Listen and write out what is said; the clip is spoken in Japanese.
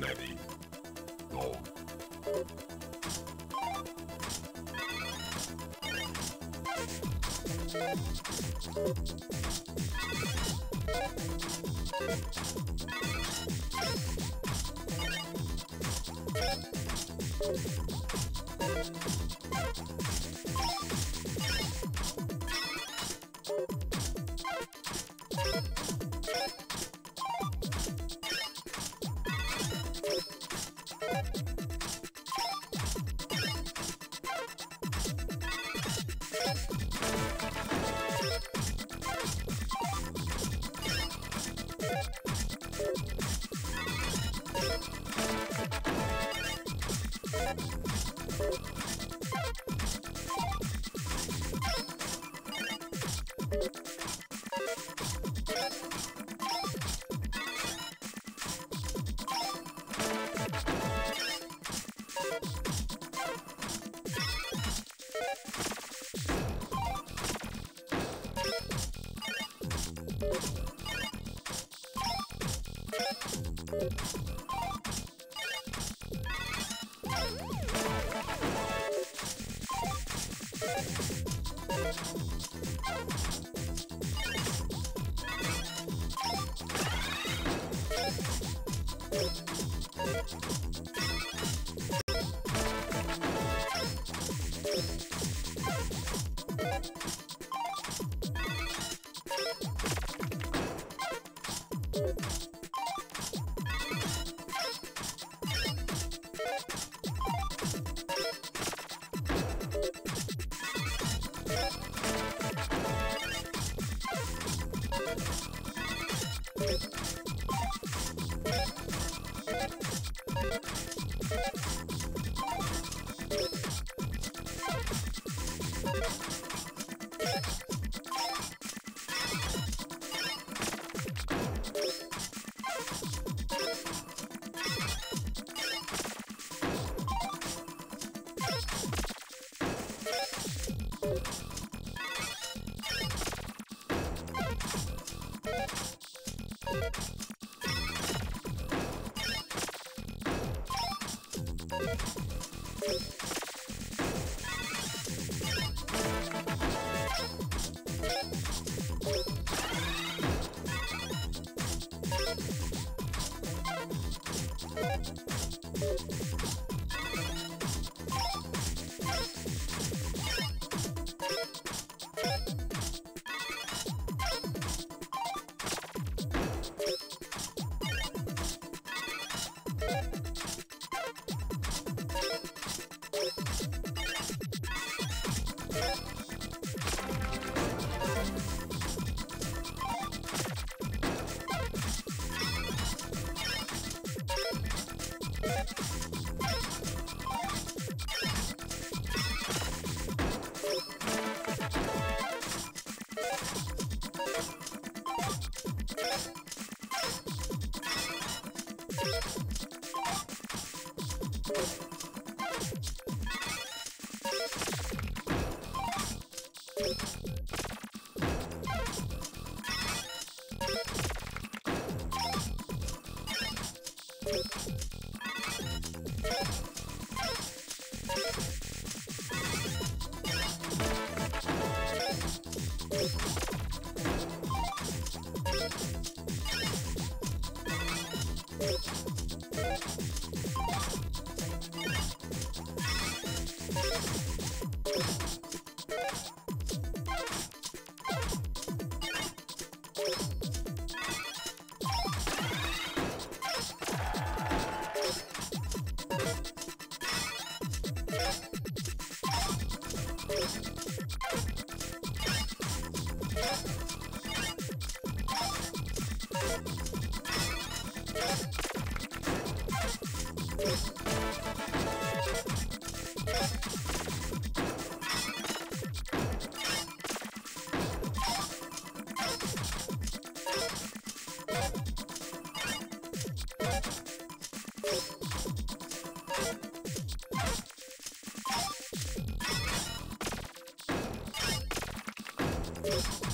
Levy. Log. you you you you you